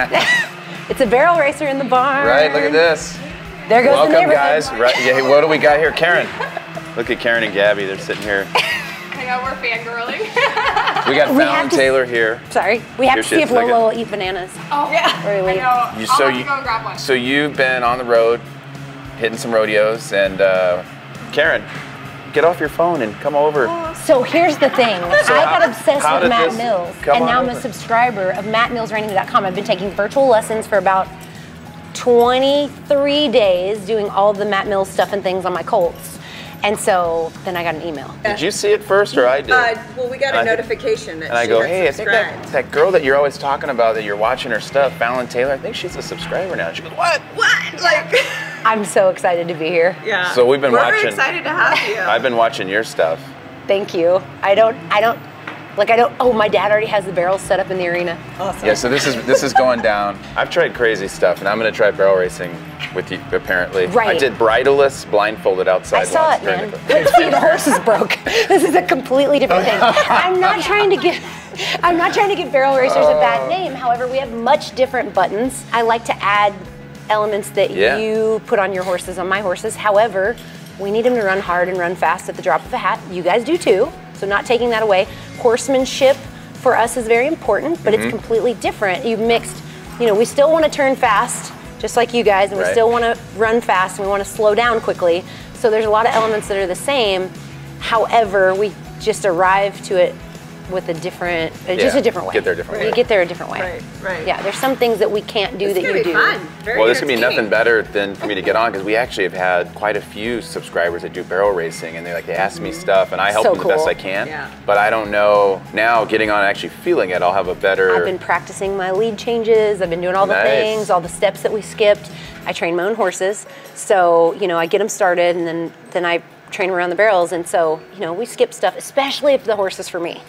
it's a barrel racer in the barn. Right, look at this. There goes Welcome, the neighborhood. guys. Right, yeah, what do we got here? Karen. Look at Karen and Gabby. They're sitting here. I know we're fangirling. We got We Fallon have to- Taylor here. Sorry, we have Here to she see if Lolo will eat bananas. oh yeah. Or I know. You, I'll so have you, to go and grab one. so you've been on the road, hitting some rodeos, and uh, Karen, get off your phone and come over. So here's the thing. So I got obsessed with Matt Mills, and on now I'm a subscriber of MattMillsReining.com. I've been taking virtual lessons for about 23 days, doing all the Matt Mills stuff and things on my Colts. And so then I got an email. Did you see it first, or I did? Uh, well, we got a I- notification that and I go, had hey, I think that, that girl that you're always talking about, that you're watching her stuff, Fallon Taylor, I think she's a subscriber now. She goes, what? What? Like, I'm so excited to be here. yeah. So we've been We're watching- excited to have you. I've been watching your stuff. Thank you. I don't, I don't, like I don't, oh, my dad already has the barrels set up in the arena. awesome. Yeah, so this is this is going down. I've tried crazy stuff, and I'm gonna try barrel racing with you. Apparently, I did bridleless, blindfolded outside. I saw it, man. the- But see, the horse is broke. This is a completely different thing. I'm not trying to give. I'm not trying to give barrel racers a Oh. bad name. However, we have much different buttons. I like to add elements that Yeah. you put on your horses on my horses. However, we need them to run hard and run fast at the drop of a hat. You guys do too. So not taking that away. Horsemanship for us is very important, but Mm-hmm. it's completely different. You've mixed. You know, we still want to turn fast, just like you guys, and we Right. still want to run fast and we want to slow down quickly. So there's a lot of elements that are the same. However, we just arrive to it with a different, uh, just a different way. get there a different We way. get there a different way. Right, right. Yeah, there's some things that we can't do It's that you be do. fun. Very Well, this could be nothing better than for me to get on because we actually have had quite a few subscribers that do barrel racing, and they like they ask me stuff, and I help So them the best cool. I can. Yeah. But I don't know now. Getting on, and actually feeling it, I'll have a better. I've been practicing my lead changes. I've been doing all the Nice. things, all the steps that we skipped. I train my own horses, so you know I get them started, and then then I train them around the barrels. And so you know we skip stuff, especially if the horse is for me.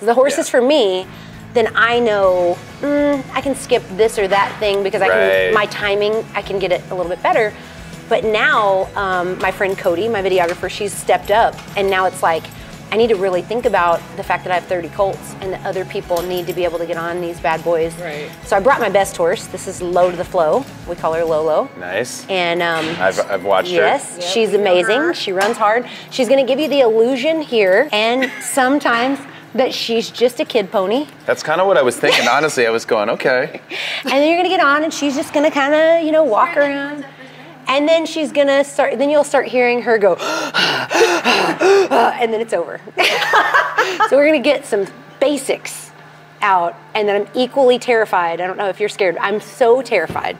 If the horse Yeah. is for me, then I know mm, I can skip this or that thing because I Right. can my timing I can get it a little bit better. But now um, my friend Cody, my videographer, she's stepped up, and now it's like. I need to really think about the fact that I have 30 colts and that other people need to be able to get on these bad boys. Right. So I brought my best horse. This is Low to the Flow. We call her Lolo. nice. And um, I've, I've watched yes, her. Yes, she's amazing. She runs hard. She's going to give you the illusion here and sometimes that she's just a kid pony. That's kind of what I was thinking. Honestly, I was going, okay. And then you're going to get on and she's just going to kind of, you know, walk around. And then she's going to start, then you'll start hearing her go, and then it's over. so we're going to get some basics out. And then I'm equally terrified. I don't know if you're scared. I'm so terrified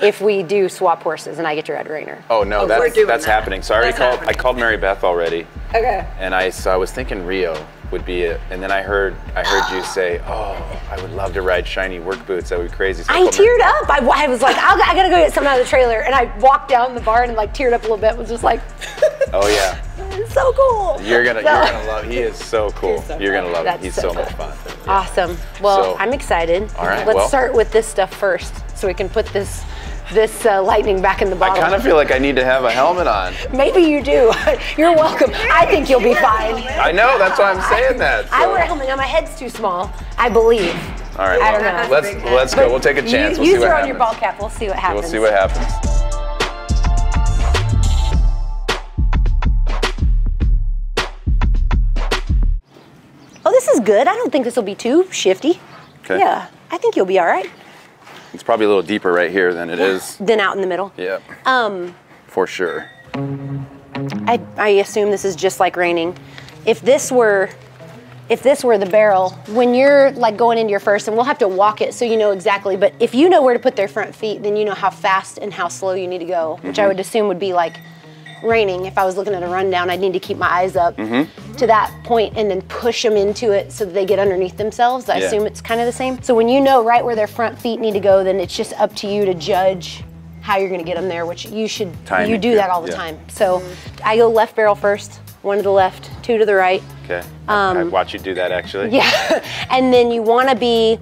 if we do swap horses and I get your Ed Rainer. Oh no, Oh, that's that's that. happening. So I already That's called. happening. I called Mary Beth already, Okay. and I so I was thinking Rio would be it, and then I heard I heard you say, oh, I would love to ride shiny work boots. That would be crazy. So I teared up. I, I was like, I'll, I gotta go get something out of the trailer. And I walked down the barn and like teared up a little bit. Was just like, Oh yeah, so cool. you're gonna So- you're gonna love. He is so cool. So you're gonna love That's him. He's so so, much fun. Awesome. Well, I'm excited. All right, Let's well- start with this stuff first, so we can put this this uh, lightning back in the bottle. I kind of feel like I need to have a helmet on. Maybe you do. You're welcome. I think you'll be fine. I know. That's why I'm saying that. I wear a helmet now. My head's too small. I believe. All right. I don't know. Let's Big let's go. We'll take a chance. You, we'll see what throw on happens. your ball cap. We'll see what happens. We'll see what happens. Oh, this is good. I don't think this will be too shifty. Okay. Yeah, I think you'll be all right. It's probably a little deeper right here than it is. Than out in the middle. Yeah. Um, For sure. I, I assume this is just like reining. If this were, if this were the barrel, when you're like going into your first, and we'll have to walk it so you know exactly. But if you know where to put their front feet, then you know how fast and how slow you need to go, which I would assume would be like reining. If I was looking at a rundown, I'd need to keep my eyes up to that point and then push them into it so that they get underneath themselves. I Yeah. assume it's kind of the same. So when you know right where their front feet need to go, then it's just up to you to judge how you're going to get them there, which you should. Timing, you do that all the yeah. time. So I go left barrel first, one to the left, two to the right, Okay. um, I, I watch you do that actually. Um, Yeah. and then you want to be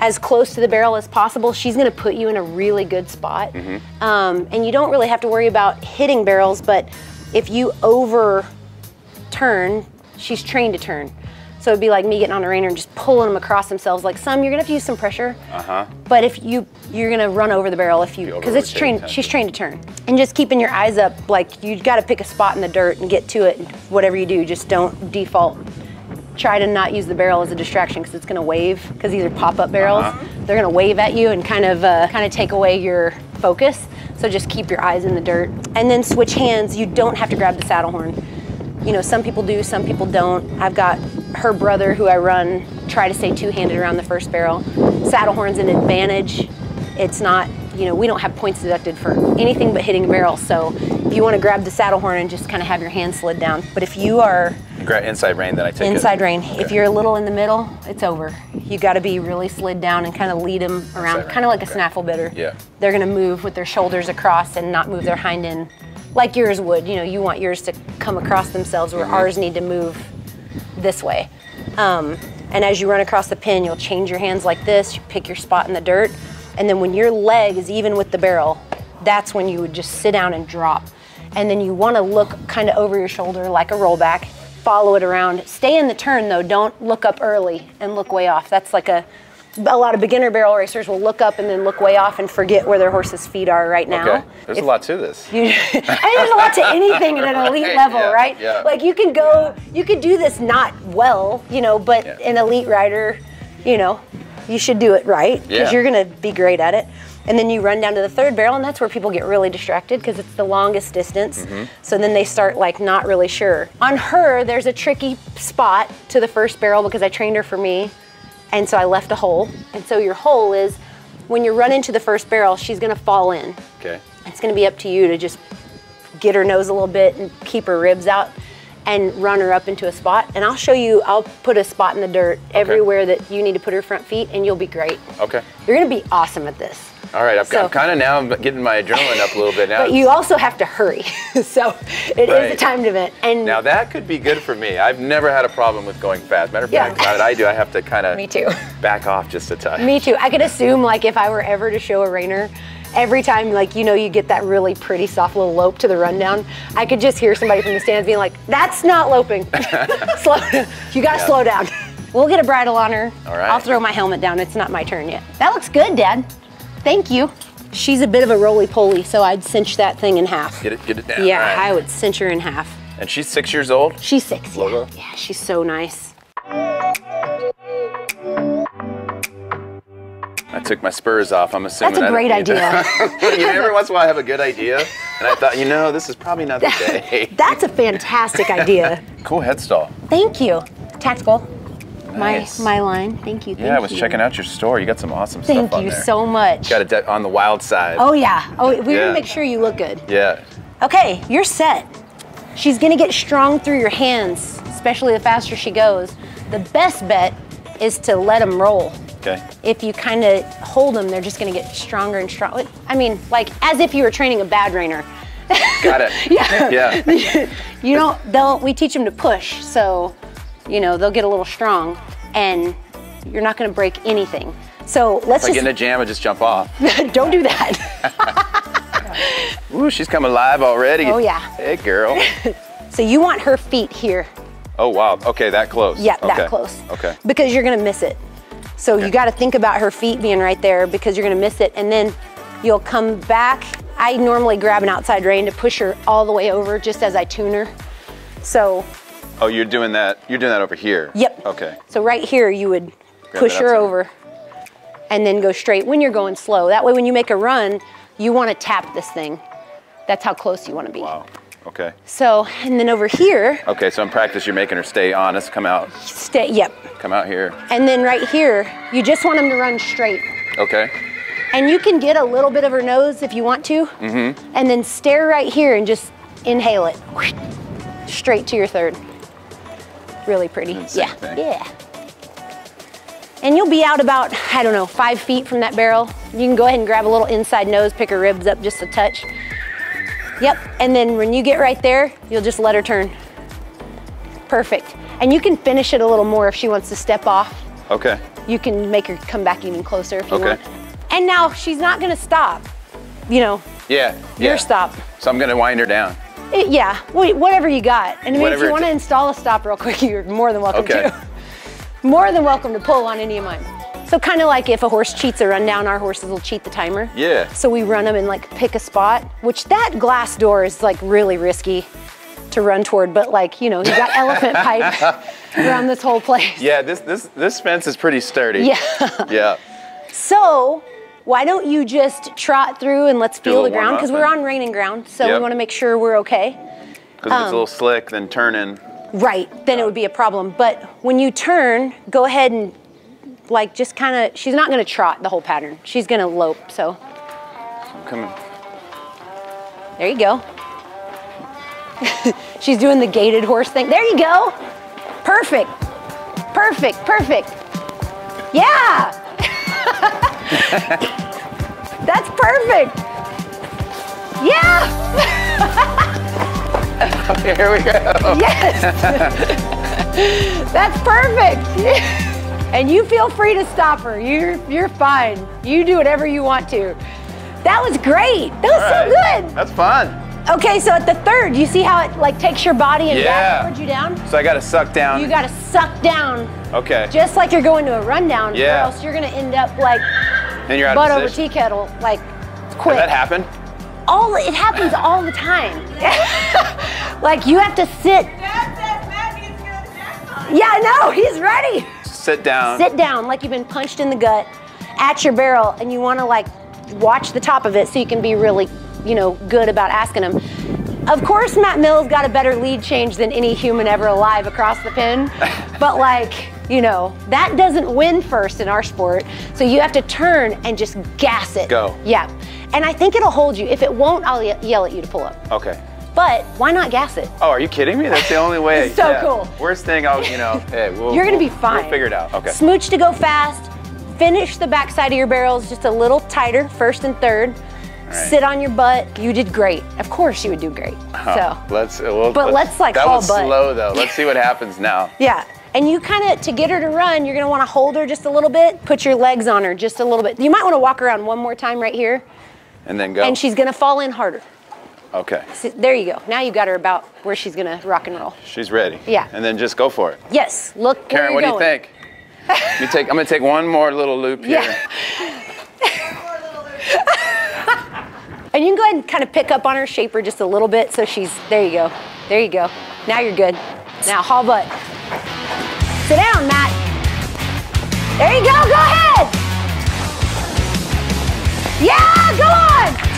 as close to the barrel as possible. She's going to put you in a really good spot. Mm-hmm. Um, and you don't really have to worry about hitting barrels, but if you over turn, she's trained to turn. So it'd be like me getting on a reiner and just pulling them across themselves. Like some, you're gonna have to use some pressure. Uh huh. But if you, you're gonna run over the barrel if you, because it's trained, she's trained to turn. And just keeping your eyes up, like you gotta pick a spot in the dirt and get to it. And whatever you do, just don't default. Try to not use the barrel as a distraction because it's gonna wave. Because these are pop-up barrels, Uh-huh. they're gonna wave at you and kind of, uh, kind of take away your focus. So just keep your eyes in the dirt. And then switch hands. You don't have to grab the saddle horn. You know, some people do, some people don't. I've got her brother who I run try to stay two-handed around the first barrel. Saddle horn's an advantage. It's not, you know, we don't have points deducted for anything but hitting a barrel. So if you want to grab the saddle horn and just kind of have your hand slid down. But if you are inside rein, then I take it. inside rein, if you're a little in the middle, it's over. You got to be really slid down and kind of lead them around, kind of like a snaffle bitter. Yeah. They're going to move with their shoulders across and not move their hind end like yours would. You know, you want yours to come across themselves where Mm-hmm. ours need to move this way. Um, and as you run across the pin, you'll change your hands like this, you pick your spot in the dirt, and then when your leg is even with the barrel, that's when you would just sit down and drop. And then you want to look kind of over your shoulder like a rollback, follow it around. Stay in the turn though, don't look up early and look way off. That's like a a lot of beginner barrel racers will look up and then look way off and forget where their horse's feet are right now. Okay. There's If- a lot to this. you, I mean, there's a lot to anything at an elite level, Yeah, right? yeah. Like you can go, you could do this not well, you know, but an elite rider, you know, you should do it right because Yeah. you're going to be great at it. And then you run down to the third barrel, and that's where people get really distracted because it's the longest distance. Mm-hmm. So then they start like not really sure. On her, there's a tricky spot to the first barrel because I trained her for me, and so I left a hole. And so your hole is when you run into the first barrel, she's going to fall in. Okay. It's going to be up to you to just get her nose a little bit and keep her ribs out and run her up into a spot. And I'll show you, I'll put a spot in the dirt everywhere that you need to put her front feet and you'll be great. Okay. You're going to be awesome at this. All right. I've, So- I'm kind of now I'm getting my adrenaline up a little bit now. But you also have to hurry. so it is a timed event. And now that could be good for me. I've never had a problem with going fast. Matter of Yeah. fact, now that I do, I have to kind of Me too. back off just a touch. me too. I could assume like if I were ever to show a reiner, every time like you know you get that really pretty soft little lope to the rundown, I could just hear somebody from the stands being like, "That's not loping. slow. You got to Yeah. slow down." We'll get a bridle on her. All right. I'll throw my helmet down. It's not my turn yet. That looks good, Dad. Thank you. She's a bit of a roly poly, so I'd cinch that thing in half. Get it, get it down. yeah, right. I would cinch her in half. And she's six years old. She's six. Yeah. Yeah, she's so nice. Took my spurs off. I'm assuming. That's a great idea. you know, every once in a while I have a good idea, and I thought, you know, this is probably not the day. That's a fantastic idea. cool head stall. Thank you. Tactical. Nice. My my line. Thank you. Thank Yeah, I was you. checking out your store. You got some awesome Thank stuff Thank you there. so much. Got it on the wild side. Oh yeah. Oh, we're Yeah. gonna make sure you look good. Yeah. Okay, you're set. She's gonna get strong through your hands, especially the faster she goes. The best bet is to let them roll. Okay. If you kind of hold them, they're just gonna get stronger and stronger. I mean, like as if you were training a bad reiner. Got it. Yeah. Yeah. You don't. They'll. We teach them to push, so you know they'll get a little strong, and you're not gonna break anything. So let's I get in a jam, I just jump off. don't do that. Ooh, she's coming alive already. Oh, yeah. Hey, girl. So you want her feet here. Oh wow. Okay, that close. Yeah, okay. that close. Okay. Because you're gonna miss it. So you got to think about her feet being right there because you're gonna miss it, and then you'll come back. I normally grab an outside rein to push her all the way over, just as I tune her. So Oh, you're doing that. You're doing that over here. Yep. Okay. So right here, you would push her over and then go straight when you're going slow. That way, when you make a run, you want to tap this thing. That's how close you want to be. Wow. Okay. So, and then over here, Okay. So in practice, you're making her stay honest. Come out. stay, yep. Come out here. And then right here, you just want them to run straight. Okay. And you can get a little bit of her nose if you want to. Mm-hmm. And then stare right here and just inhale it. Straight to your third. Really pretty. Yeah. thing. Yeah. And you'll be out about, I don't know, five feet from that barrel. You can go ahead and grab a little inside nose, pick her ribs up just a touch. Yep. And then when you get right there, you'll just let her turn. Perfect. And you can finish it a little more if she wants to step off. Okay. You can make her come back even closer if you Okay. want. And now she's not gonna stop. You know, Yeah. your yeah. stop. So I'm gonna wind her down. It- yeah, wait, whatever you got. And I mean, if you want to install a stop real quick, you're more than welcome Okay. to. More than welcome to pull on any of mine. So kind of like if a horse cheats a rundown, our horses will cheat the timer. Yeah. So we run them and like pick a spot, which that glass door is like really risky to run toward, but like, you know, you got elephant pipe around this whole place. Yeah. This this this fence is pretty sturdy. Yeah. Yeah. So why don't you just trot through and let's feel the ground? Because we're on reining ground, so we want to make sure we're okay. Because if it's a um, little slick, then turning. Right, then it would be a problem. But when you turn, go ahead and like just kind of, she's not gonna trot the whole pattern. She's gonna lope, so I'm Coming. there you go. she's doing the gated horse thing. There you go. Perfect, perfect, perfect. Yeah. That's perfect. Yeah. okay, Here we go. Yes. That's perfect. And you feel free to stop her. You're you're fine. You do whatever you want to. That was great. That was All so good. That's fun. Okay, so at the third, you see how it like takes your body and Yeah. backwards you down? So I got to suck down. You gotta suck down Okay. just like you're going to a rundown, Yeah. or else you're gonna end up like and you're out butt of over position. tea kettle, like Has quick. that happened? all it happens all the time. like you have to sit. Dad says Matt needs to go to the jackpot. Yeah, no, he's ready. Sit down. sit down like you've been punched in the gut at your barrel and you want to like watch the top of it so you can be really you know good about asking him of course matt mills got a better lead change than any human ever alive across the pin but like you know that doesn't win first in our sport so you have to turn and just gas it Go. yeah and i think it'll hold you if it won't i'll ye- yell at you to pull up Okay. But why not gas it Oh, are you kidding me? That's the only way. It's so Yeah. cool. Worst thing, I'll, you know, hey, we'll, You're gonna we'll- be fine. We'll figure it out. Okay. Smooch to go fast. Finish the backside of your barrels just a little tighter, first and third. right. Sit on your butt. You did great. Of course, you would do great. Uh-huh. So, Let's. Uh, well, But let's, like, That was butt. slow though. Let's see what happens now. yeah. And you kind of, to get her to run, you're gonna wanna hold her just a little bit, put your legs on her just a little bit. You might wanna walk around one more time right here, And then go. and she's gonna fall in harder. Okay. So, there you go. Now you got her about where she's gonna rock and roll. She's ready. Yeah. And then just go for it. Yes, look Karen, what do you going. think? You take. I'm gonna take one more little loop here. Yeah. And you can go ahead and kind of pick up on her, shape her just a little bit so she's, there you go. There you go. Now you're good. Now haul butt. Sit down, Matt. There you go, go ahead. Yeah, go on.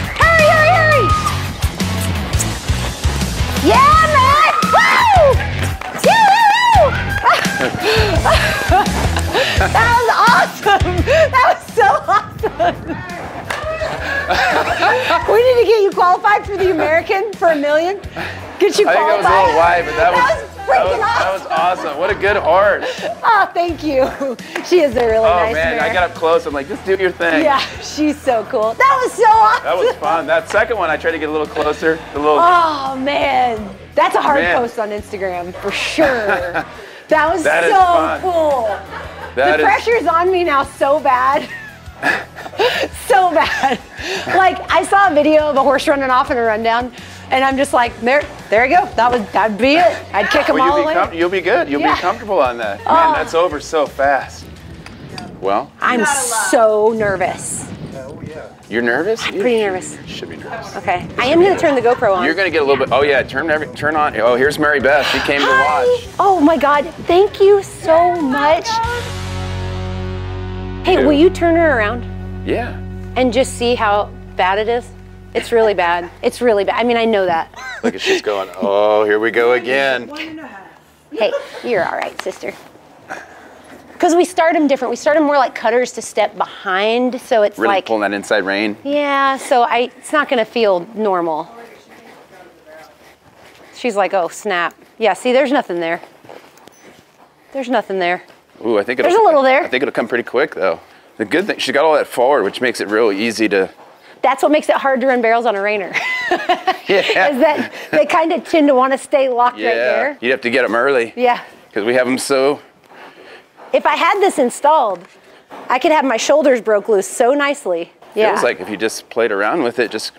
Yeah. Woo! Woo! that was awesome. That was so awesome. we need to get you qualified for the American for a million. Get you qualified. I think it was a little wide, but that, That was, was freaking that was, that was awesome. What a good horse. Oh, ah, thank you. She is a really Oh nice man, I got up close. I'm like, just do your thing. Yeah, she's so cool. That was so awesome. That was fun. That second one, I tried to get a little closer. The little. Oh man, that's a hard Man. post on Instagram for sure. That was That so cool. that the is- pressure's on me now so bad. so bad. Like I saw a video of a horse running off in a rundown, and I'm just like, there, there you go. That would that'd be it. I'd kick him Well, all you'll the be, way. com- you'll be good. You'll Yeah. be comfortable on that. Man, Oh. that's over so fast. Well, I'm Not allowed. so nervous. you're nervous? You Pretty nervous. should be nervous. Okay, I am gonna turn the GoPro on. You're gonna get a little bit. Oh yeah, turn every, turn on. Oh, here's Mary Beth. She came to watch. Oh my God! Thank you so much. Hey, will you turn her around Yeah. And just see how bad it is? It's really bad. It's really bad. I mean, I know that. Look at she's going. Oh, here we go again. One and a half. Hey, you're all right, sister. Because we start them different. We start them more like cutters to step behind, so it's Really like pulling that inside rein. yeah. So I, it's not gonna feel normal. She's like, oh snap. Yeah. See, there's nothing there. There's nothing there. Ooh, I think it'll, There's a little there. I think it'll come pretty quick though. The good thing, she got all that forward, which makes it real easy to. That's what makes it hard to run barrels on a reiner. Yeah. Is that they kind of tend to want to stay locked yeah. right there. You'd have to get them early. Yeah. because we have them so. If I had this installed, I could have my shoulders broke loose so nicely. Yeah. Feels like if you just played around with it, just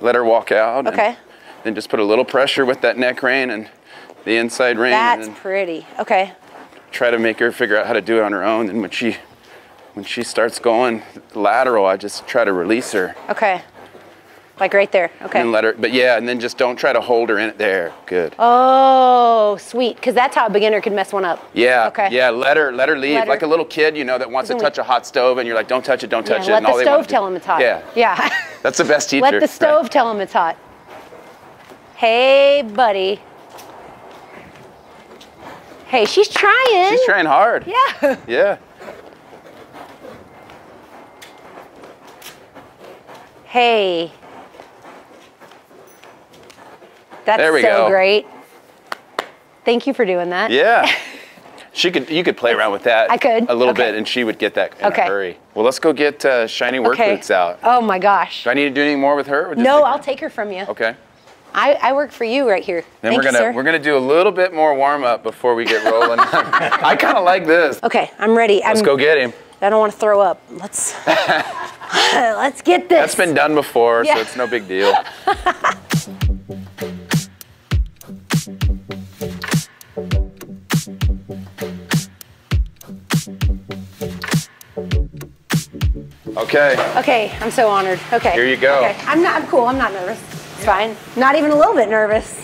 let her walk out. Okay. Then just put a little pressure with that neck rein and the inside rein, That's pretty. Okay. try to make her figure out how to do it on her own. And when she, when she starts going lateral, I just try to release her Okay. Like right there. Okay. and let her. But yeah, and then just don't try to hold her in it. There, good. Oh, sweet. Because that's how a beginner could mess one up. Yeah, Okay. yeah. Let her, let her leave, Let her- like a little kid, you know, that wants to touch a hot stove, and you're like, "Don't touch it, don't Yeah, touch it." let and the all stove tell them it's hot. Yeah, Yeah. That's the best teacher. let the right? stove tell them it's hot. Hey, buddy. Hey, she's trying. She's trying hard. Yeah. Yeah. Hey. That's There we so go. great. Thank you for doing that. Yeah. She could, you could play around with that. I could, a little okay. bit, and she would get that in Okay. a hurry. Well, let's go get uh, shiny work Okay. boots out. Oh my gosh. Do I need to do anything more with her? or just No, I'll take her from you. Okay. I, I work for you right here. Then Thank we're gonna sir. we're gonna do a little bit more warm up before we get rolling. I kind of like this. Okay, I'm ready. Let's I'm, go get him. I don't want to throw up. Let's let's get this. That's been done before, Yeah. so it's no big deal. Okay. Okay, I'm so honored. Okay. Here you go. Okay, I'm not. I'm cool. I'm not nervous. It's fine. Not even a little bit nervous.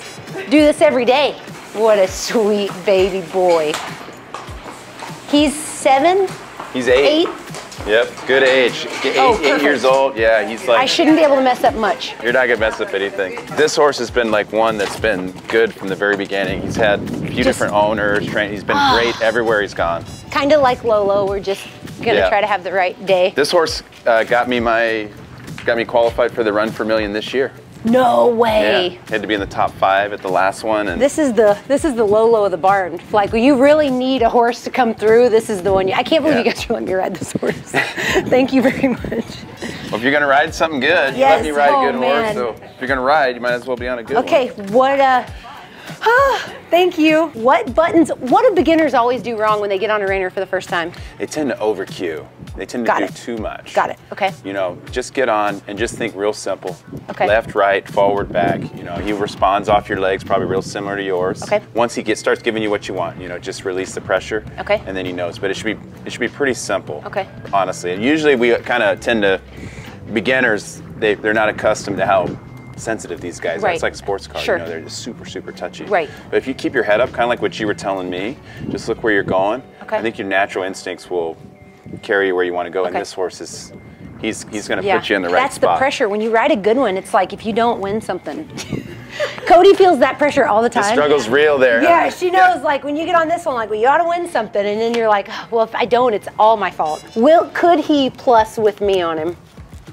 Do this every day. What a sweet baby boy. He's seven, He's eight. eight. Yep, good age. Eight, Oh, eight years old. Yeah, he's like. I shouldn't be able to mess up much. You're not gonna mess up anything. This horse has been like one that's been good from the very beginning. He's had a few Just- different owners. Train. He's been great everywhere he's gone. Kind of like Lolo. We're just gonna Yeah. try to have the right day. This horse uh, got me my, got me qualified for the Run for Million this year. No Yeah, way. had to be in the top five at the last one, and This is the this is the Lolo of the barn. Like you really need a horse to come through, this is the one. You, I can't believe Yeah. you guys are letting me ride this horse. Thank you very much. well, if you're gonna ride something good, you Yes, let me ride oh, a good man. horse. So if you're gonna ride, you might as well be on a good Okay, one. what uh Ah, thank you. What buttons what do beginners always do wrong when they get on a reiner for the first time? They tend to over cue. They tend to Got do it. too much. Got it. Okay. You know, just get on and just think real simple. Okay. Left, right, forward, back. You know, he responds off your legs, probably real similar to yours. Okay. Once he gets starts giving you what you want, you know, just release the pressure. Okay. And then he knows. But it should be it should be pretty simple. Okay. Honestly, and usually we kind of tend to beginners they they're not accustomed to how sensitive these guys are. Right. It's like a sports car. Sure. You know, they're just super super touchy. Right. But if you keep your head up, kind of like what you were telling me, just look where you're going. Okay. I think your natural instincts will carry you where you want to go. Okay. And this horse is, he's he's going to Yeah. put you in the right That's spot. the pressure. When you ride a good one, it's like if you don't win something. Cody feels that pressure all the time. The time. struggle's real there. Yeah, she knows. Like when you get on this one, like well, you ought to win something, and then you're like, oh, well, if I don't, it's all my fault. Will could he plus with me on him?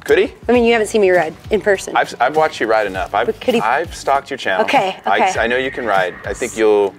Could he? I mean, you haven't seen me ride in person. I've, I've watched you ride enough. I've, could he- I've stalked your channel. Okay, I, okay. I know you can ride. I think you'll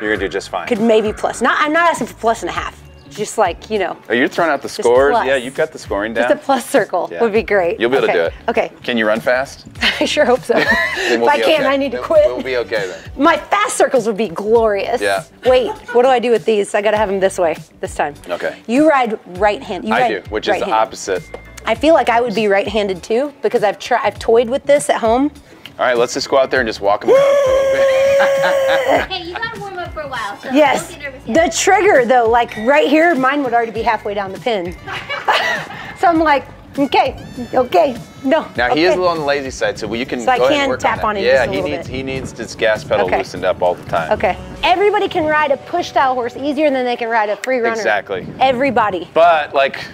you're gonna do just fine. could maybe plus. Not. I'm not asking for plus and a half. Just like you know, oh, you're throwing out the scores. plus. Yeah, you've got the scoring down. just a plus circle Yeah. would be great. You'll be able okay. to do it. Okay. Can you run fast? I sure hope so. If we'll I can't, okay. I need to quit. We'll be okay then. My fast circles would be glorious. Yeah. Wait, what do I do with these? I gotta have them this way this time. Okay. You ride right hand. You I do, which is the right-handed. opposite. I feel like I would be right-handed too because I've tried. I've toyed with this at home. All right, let's just go out there and just walk them around for a little. Hey, you gotta warm up for a while, so Yes. don't get nervous yet. The trigger though, like right here, mine would already be halfway down the pin. so I'm like, okay, okay, no. Now he is a little on the lazy side, so you can So I go ahead can and work tap that. on him Yeah, just a he needs bit. he needs his gas pedal Okay. loosened up all the time. Okay. Everybody can ride a push style horse easier than they can ride a free runner. Exactly. Everybody. But like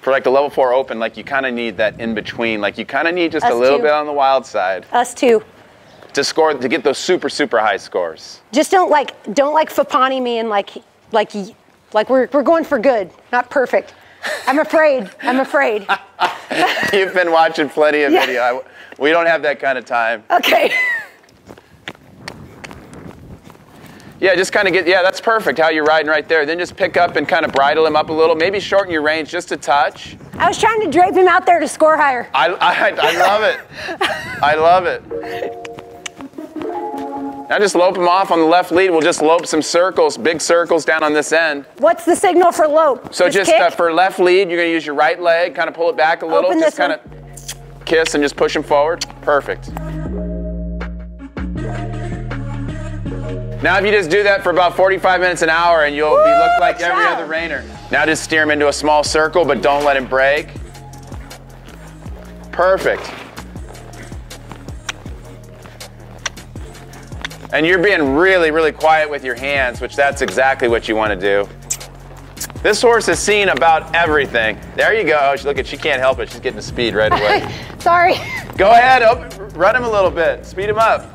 for like the level four open, like you kind of need that in between. Like you kind of need just Us a little too. bit on the wild side Us too. to score to get those super super high scores. Just don't like don't like Fappani me and like like like we're we're going for good, not perfect. I'm afraid. I'm afraid. You've been watching plenty of Yeah. video. I, we don't have that kind of time. Okay. Yeah, just kind of get. Yeah, that's perfect. How you're riding right there. Then just pick up and kind of bridle him up a little. Maybe shorten your range just a touch. I was trying to drape him out there to score higher. I, I, I love it. I love it. Now just lope him off on the left lead. We'll just lope some circles, big circles down on this end. What's the signal for lope? So just, kick? uh, for left lead, you're gonna use your right leg, kind of pull it back a little, Open just kind of kiss and just push him forward. Perfect. Now if you just do that for about 45 minutes an hour and you'll be look like every job. other reiner. Now just steer him into a small circle, but don't let him break. Perfect. And you're being really, really quiet with your hands, which that's exactly what you want to do. This horse has seen about everything. There you go. Oh, she- Look at, she can't help it. She's getting the speed right away. Sorry. go ahead, open, run him a little bit. Speed him up.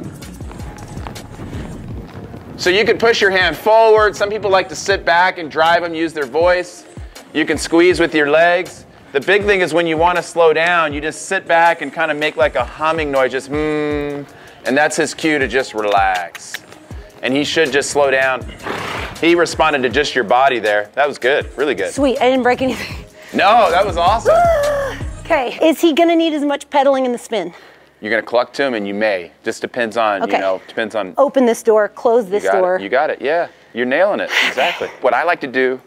So you can push your hand forward. Some people like to sit back and drive them, use their voice. You can squeeze with your legs. The big thing is when you want to slow down, you just sit back and kind of make like a humming noise, just hmm, and that's his cue to just relax. And he should just slow down. He responded to just your body there. That was good, really good. Sweet. I didn't break anything. No, that was awesome. Okay. Is he gonna need as much pedaling in the spin? You're gonna cluck to him, and you may. Just depends on, Okay. you know, depends on. Open this door. Close this you door. It. You got it. Yeah, you're nailing it. Exactly. what I like to do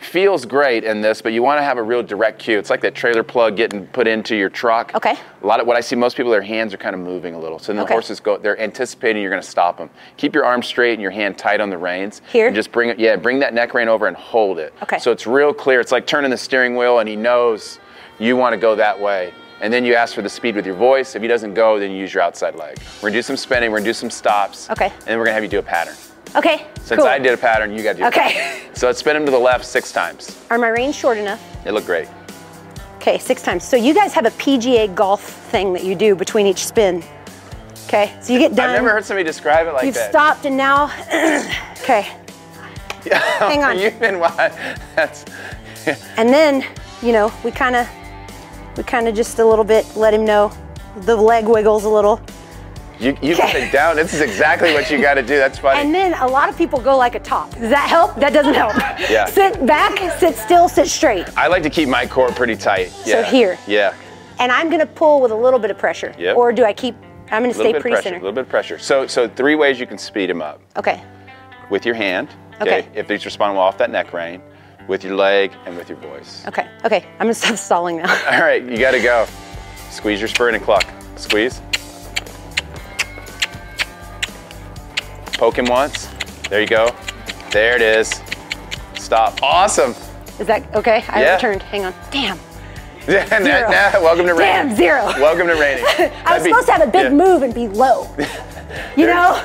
feels great in this, but you want to have a real direct cue. It's like that trailer plug getting put into your truck. Okay. A lot of what I see most people, their hands are kind of moving a little. So then the horses go, they're anticipating you're going to stop them. Keep your arm straight and your hand tight on the reins. Here? And just bring it, yeah, bring that neck rein over and hold it. Okay. So it's real clear. It's like turning the steering wheel and he knows you want to go that way. And then you ask for the speed with your voice. If he doesn't go, then you use your outside leg. We're gonna do some spinning, we're gonna do some stops. Okay. And then we're gonna have you do a pattern. Okay. Since cool. I did a pattern, you gotta do a Okay. So let's spin him to the left six times. Are my reins short enough? It looked great. Okay, six times. So you guys have a PGA golf thing that you do between each spin. Okay, so you get done. I've never heard somebody describe it like You've that. stopped and now, okay. Hang on. You've been what? That's And then, you know, we kind of, we kind of just a little bit let him know the leg wiggles a little. you you got it down. This is exactly what you gotta do. That's funny. And then a lot of people go like a top. Does that help? That doesn't help. Yeah. Sit back, sit still, sit straight. I like to keep my core pretty tight. So here. Yeah. And I'm gonna pull with a little bit of pressure. Yep. Or do I keep, I'm gonna A little stay pretty pressure. A little bit of pressure. So so three ways you can speed him up. Okay, With your hand. Okay. If he's responding well off that neck rein, with your leg and with your voice. okay, okay. I'm gonna stop stalling now. All right, you gotta go. Squeeze your spur in and cluck. Squeeze. Poke him once. There you go. There it is. Stop. Awesome. Is that okay? I Yeah. returned. Hang on. Damn. Nah, Zero. nah, welcome to Damn, reining. zero. Welcome to reining. I was be- supposed to have a big yeah. move and be low. You know?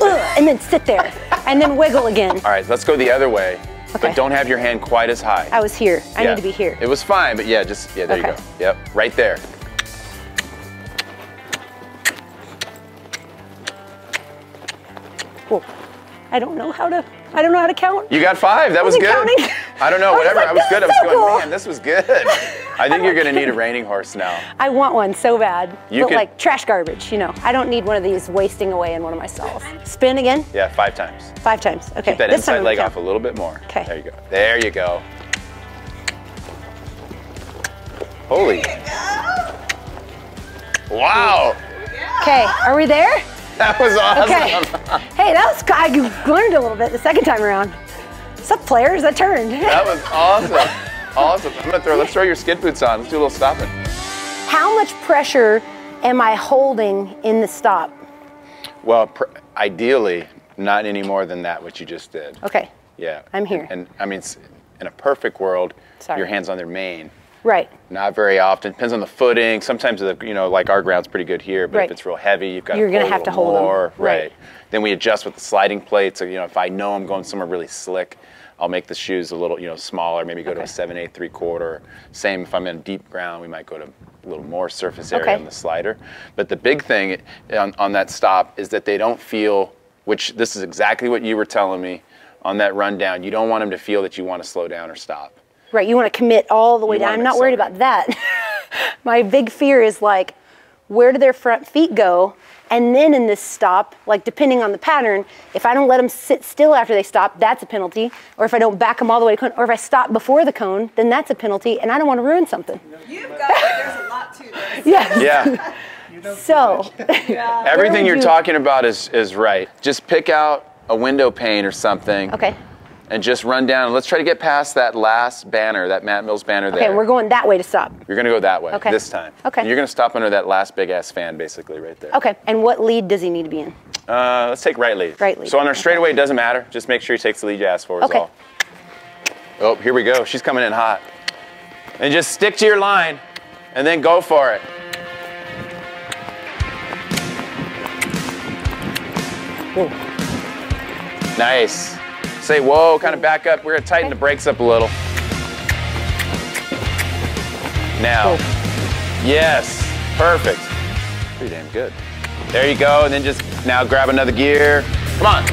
Ugh, and then sit there and then wiggle again. All right, let's go the other way. Okay. But don't have your hand quite as high. I was here. I Yeah. need to be here. It was fine, but yeah, just yeah, there you go. Yep, right there. Cool. I don't know how to. I don't know how to count. You got five. That was good. counting. I don't know. I was Whatever. like, I was this good. I was so going, cool. man, this was good. I think you're gonna need a reining horse now. I want one so bad. You but can- like trash garbage, you know. I don't need one of these wasting away in one of my stalls. Spin again, Yeah, five times. five times. Okay. Keep that this inside I'm leg off a little bit more. Okay. There you go. There you go. Holy. Wow. Okay, are we there? That was awesome. Okay. hey, that was. I learned a little bit the second time around. What's up, players? That turned. That was awesome. Awesome. I'm gonna throw. Let's throw your skid boots on. Let's do a little stopping. How much pressure am I holding in the stop? Well, pr- ideally, not any more than that. What you just did. Okay. Yeah. I'm here. And, I mean, in a perfect world, Sorry. your hands on their mane. Right. Not very often. Depends on the footing. Sometimes the you know like our ground's pretty good here, but Right. if it's real heavy, you've got You're to gonna have to hold more. Right. Then we adjust with the sliding plates. So you know if I know I'm going somewhere really slick, I'll make the shoes a little you know smaller. Maybe go to a Okay. seven, eight, three quarter. Same if I'm in deep ground, we might go to a little more surface area Okay. on the slider. But the big thing on, on that stop is that they don't feel. Which this is exactly what you were telling me on that rundown. You don't want them to feel that you want to slow down or stop. Right. You want to commit all the way You down. I'm not worried about that. My big fear is like, where do their front feet go? And then in this stop, like depending on the pattern, if I don't let them sit still after they stop, that's a penalty. Or if I don't back them all the way to cone, or if I stop before the cone, then that's a penalty. And I don't want to ruin something. You've got. There's a lot to this. Yes. Yeah. So, Everything you're you- talking about is, is right. Just pick out a window pane or something. okay. And just run down. Let's try to get past that last banner, that Matt Mills banner there. Okay, we're going that way to stop. You're gonna go that way Okay. this time. Okay. And you're gonna stop under that last big ass fan, basically, right there. Okay. And what lead does he need to be in? Uh, let's take right lead. Right lead. So on our straightaway, it doesn't matter. Just make sure he takes the lead you asked for. Okay. all. Oh, here we go. She's coming in hot. And just stick to your line, and then go for it. Nice. Say whoa, kind of back up. We're gonna tighten the brakes up a little. Now. Yes. Perfect. Pretty damn good. There you go, and then just now grab another gear. Come on.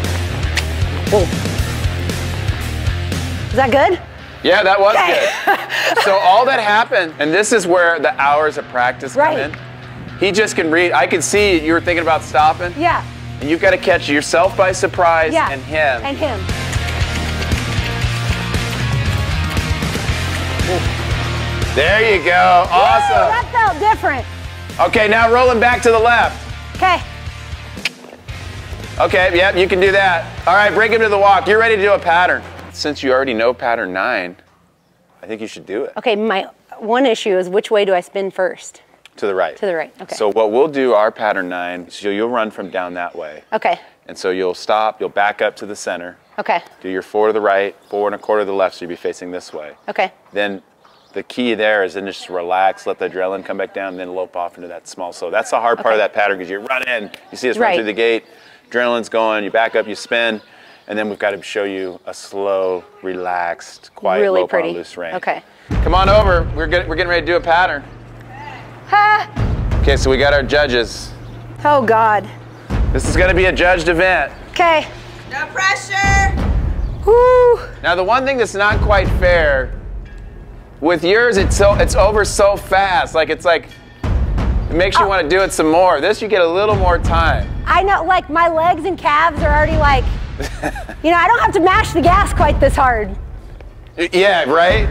Is that good? Yeah, that was Okay. good. so all that happened, and this is where the hours of practice Right. come in. He just can read. I can see you were thinking about stopping. Yeah. And you've got to catch yourself by surprise Yeah. and him. And him. There you go. Woo, Awesome. that felt different. Okay, now rolling back to the left. Okay. Okay, yep, you can do that. All right, break him to the walk. You're ready to do a pattern. Since you already know pattern nine, I think you should do it. Okay, my one issue is which way do I spin first? To the right. To the right, okay. So what we'll do, our pattern nine, so you'll run from down that way. Okay. And so you'll stop, you'll back up to the center, Okay. do your four to the right, four and a quarter to the left, so you'll be facing this way. Okay. Then the key there is then just relax, let the adrenaline come back down, and then lope off into that small slow. That's the hard part of that pattern because you run in, you see us run through the gate, adrenaline's going, you back up, you spin, and then we've got to show you a slow, relaxed, quiet really lope on pretty. a loose rein. Okay. Come on over. We're, get, we're getting ready to do a pattern. Ha! Okay, so we got our judges. Oh God. This is going to be a judged event. Okay. No pressure. Woo. Now, the one thing that's not quite fair with yours, it's so it's over so fast. Like it's like it makes you Oh. want to do it some more. This you get a little more time. I know, like my legs and calves are already like, you know, I don't have to mash the gas quite this hard. Yeah, right.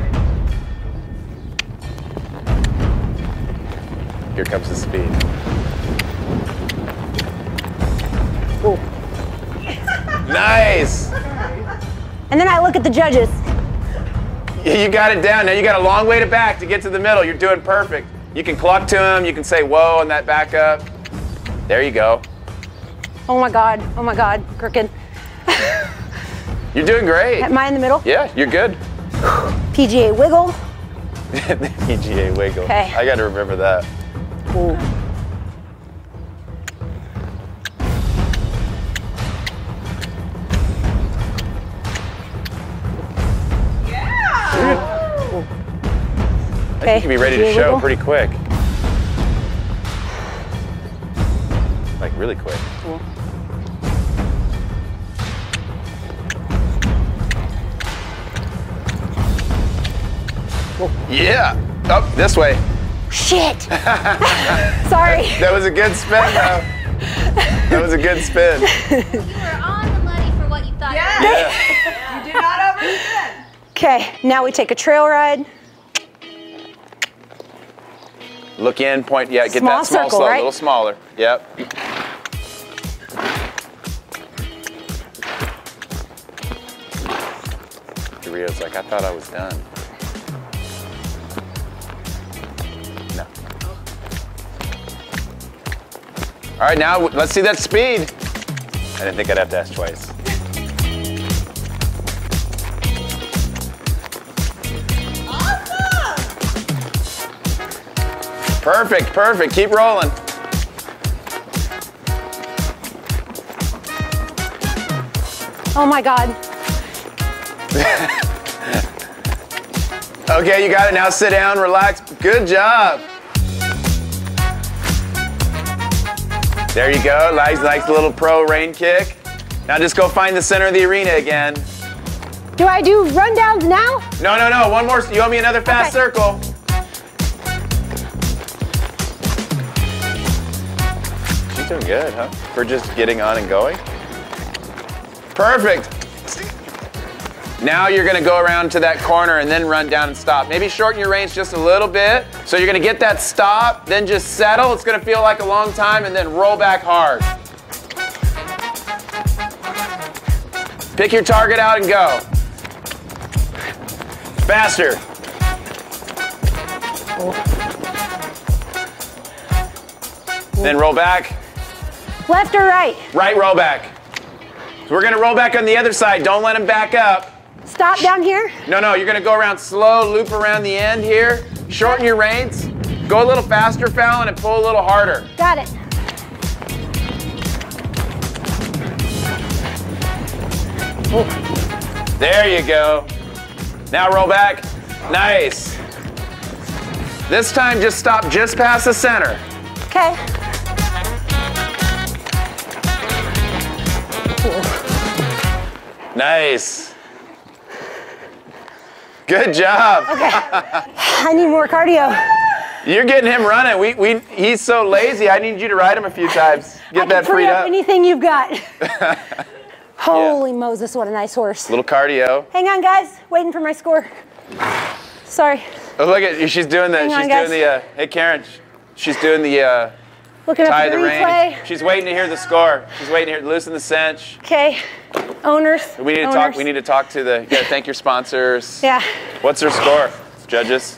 Here comes the speed. Ooh. Nice. And then I look at the judges. You got it down. Now you got a long way to back to get to the middle. You're doing perfect. You can cluck to him. You can say whoa on that back up. There you go. Oh my God. Oh my God. Crooked. You're doing great. Am I in the middle? Yeah, you're good. PGA wiggle. the PGA wiggle. Okay. I got to remember that. Ooh. I think you can be ready to show wiggle. pretty quick. Like really quick. Cool. Yeah. Up this way. Shit. Sorry. That was a good spin, though. That was a good spin. You were on the money for what you thought. Yeah. Yeah. You did not overspin. Okay, now we take a trail ride. Look in, point. Yeah, get Small that small circle, slow, a little smaller. Yep. Doritos like I thought I was done. No. All right, now let's see that speed. I didn't think I'd have to ask twice. Perfect, perfect. Keep rolling. Oh my God. Okay, you got it. Now sit down, relax. Good job. There you go. Nice, nice little pro rain kick. Now just go find the center of the arena again. Do I do rundowns now? No, no, no. One more. You owe me another fast Okay. circle. Doing good, huh? For just getting on and going. Perfect. Now you're gonna go around to that corner and then run down and stop. Maybe shorten your range just a little bit. So you're gonna get that stop, then just settle. It's gonna feel like a long time and then roll back hard. Pick your target out and go. Faster. Then roll back. Left or right? Right roll back. So we're gonna roll back on the other side. Don't let him back up. Stop down here. No, no, you're gonna go around slow, loop around the end here. Shorten your reins. Go a little faster, Fallon, and pull a little harder. Got it. There you go. Now roll back. Nice. This time just stop just past the center. Okay. Nice. Good job. Okay. I need more cardio. You're getting him running. We, we, he's so lazy. I need you to ride him a few times. Get I that freed up anything you've got. Holy Moses, what a nice horse. Little cardio. Hang on, guys. Waiting for my score. Sorry. Oh, look at she's doing the Hang on, she's guys. doing the uh, hey Karen, she's doing the uh, Looking tie at the the rein. replay. She's waiting to hear the score. She's waiting to hear loosen the cinch. Okay. Owners. We need to owners. talk. We need to talk to the. You gotta thank your sponsors. Yeah. What's her score, judges?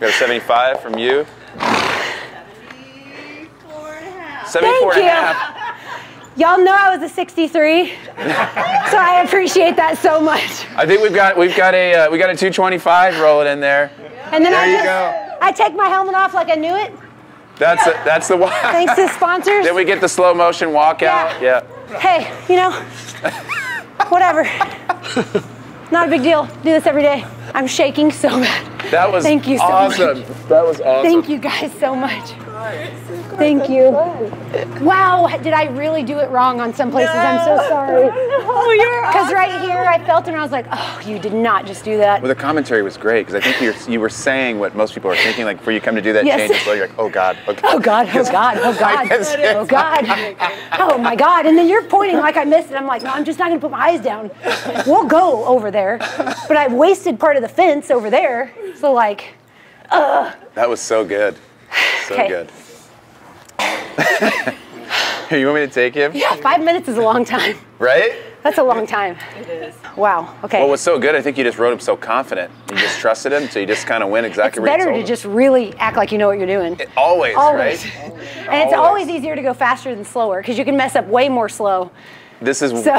Got a 75 from you. Four and a half. 74 Thank and a you. half. Y'all know I was a 63, so I appreciate that so much. I think we've got we've got a uh, we got a 225 rolling in there. And then There I you just, go. I take my helmet off like I knew it. That's a, that's the one. Thanks to sponsors. then we get the slow motion walkout. Yeah. Yeah. hey, you know, whatever. Not a big deal. Do this every day. I'm shaking so bad. That was Thank you so awesome. That was awesome. Thank you guys so much. Thank you. Wow, did I really do it wrong on some places? I'm so sorry. Oh, you're Because right here, I felt it and I was like, oh, you did not just do that. Well, the commentary was great because I think you're, you were saying what most people are thinking. Like before you come to do that Yes. change, as well, you're like, oh god, okay. Oh God, oh God, oh God, can see oh God, oh my God. And then you're pointing like I missed it. I'm like, no, I'm just not gonna put my eyes down. We'll go over there. But I wasted part of the fence over there. So like, uh. That was so good, so Okay. good. Here, you want me to take him? yeah, five minutes is a long time. Right? That's a long time. It is. Wow, okay. What was so good? I think you just rode him so confident. You just trusted him, so you just kind of went it's exactly where you better to him. just really act like you know what you're doing. always, Always. right? And it's always easier to go faster than slower because you can mess up way more slow. This is So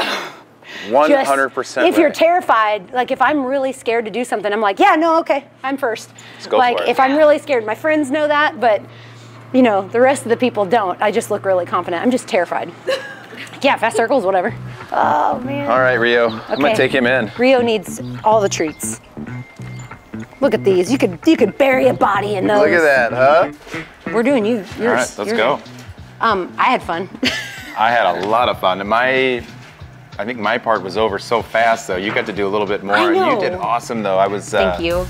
100% if you're terrified, like if I'm really scared to do something, I'm like, yeah, no, okay, I'm first. Let's go like for it. if I'm really scared, my friends know that, but you know, the rest of the people don't. I just look really confident. I'm just terrified. yeah, fast circles, whatever. Oh man. All right, Rio. I'm gonna take him in. Rio needs all the treats. Look at these. You could you could bury a body in those. Look at that, huh? We're doing you. Yours. All right, let's yours. go. Um, I had fun. I had a lot of fun. And my, I think my part was over so fast though. You got to do a little bit more, I and you did awesome though. I was. Uh, Thank you.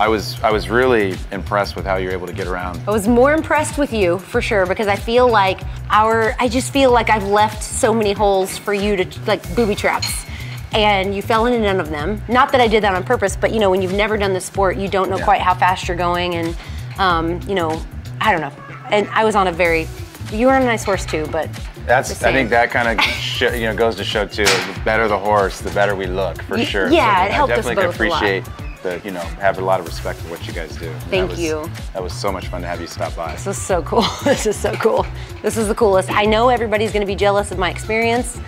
I was. I was really impressed with how you were able to get around. I was more impressed with you for sure because I feel like our I just feel like I've left so many holes for you to like booby traps. And you fell into none of them. Not that I did that on purpose, but you know, when you've never done the sport, you don't know Yeah. quite how fast you're going and um, you know, I don't know. And I was on a very you were on a nice horse too, but That's. I think that kind of you know goes to show too. The better the horse, the better we look for sure. yeah, it I helped us definitely both a lot. The you know have a lot of respect for what you guys do. And Thank that was, you. That was so much fun to have you stop by. This is so cool. This is so cool. This is the coolest. I know everybody's gonna be jealous of my experience.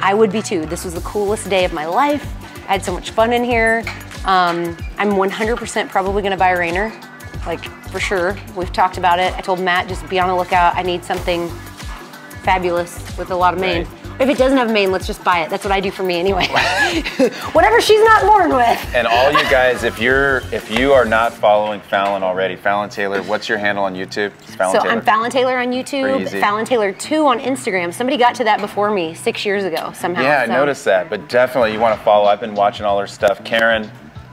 I would be too. This was the coolest day of my life. I had so much fun in here. Um, I'm 100% probably gonna buy a Reiner, like for sure. We've talked about it. I told Matt just be on the lookout. I need something fabulous with a lot of mane. Right. If it doesn't have a mane, let's just buy it. That's what I do for me anyway. Whatever she's not born with. And all you guys, if you're if you are not following Fallon already, Fallon Taylor, what's your handle on YouTube? Fallon So Taylor. I'm Fallon Taylor on YouTube. Fallon Taylor 2 on Instagram. Somebody got to that before me six years ago somehow. Yeah, I noticed that, but definitely you want to follow. I've been watching all her stuff. Karen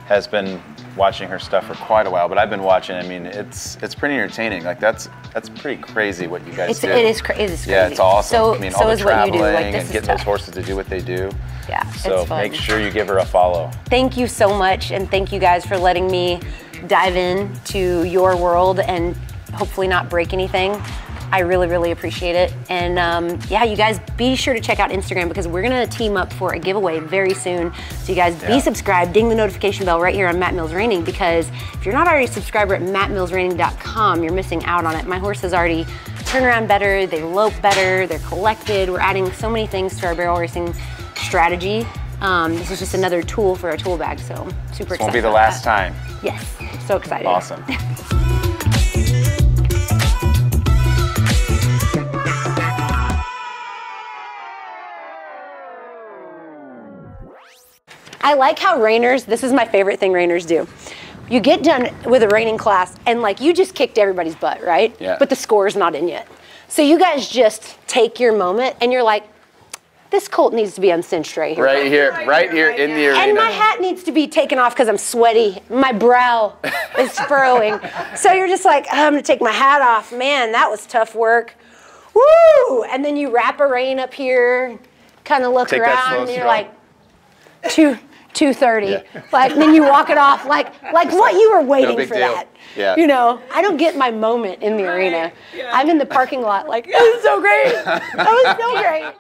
has been watching her stuff for quite a while, but I've been watching. I mean, it's it's pretty entertaining. Like that's that's pretty crazy what you guys It's, do. it is cra- it is crazy. Yeah, it's awesome. So, I mean, so all the is what you do. traveling Like this and getting tough. those horses to do what they do. Yeah, So make sure you give her a follow. Thank you so much, and thank you guys for letting me dive in to your world and hopefully not break anything. I really, really appreciate it. And um, yeah, you guys be sure to check out Instagram because we're gonna team up for a giveaway very soon. So you guys be subscribed, ding the notification bell right here on Matt Mills Reining because if you're not already a subscriber at mattmillsreining.com, you're missing out on it. My horses already turn around better, they lope better, they're collected. We're adding so many things to our barrel racing strategy. Um, this is just another tool for our tool bag, so super excited. Won't be the last that. time. Yes, so excited. Awesome. I like how Reiners, this is my favorite thing Reiners do. You get done with a reining class and like you just kicked everybody's butt, right? Yeah. But the score's not in yet. So you guys just take your moment and you're like, this colt needs to be uncinched right here. Right here, right here in the arena. And my hat needs to be taken off because I'm sweaty. My brow is furrowing. So you're just like, "Oh, I'm gonna take my hat off. Man, that was tough work. Woo! And then you wrap a rein up here, kind of look Take around, and you're stroke. like, two, two thirty. Yeah. Like, and then you walk it off like, like what you were waiting big for deal. that. Yeah. You know, I don't get my moment in the arena. yeah. I'm in the parking lot like, that was so great. That was so great.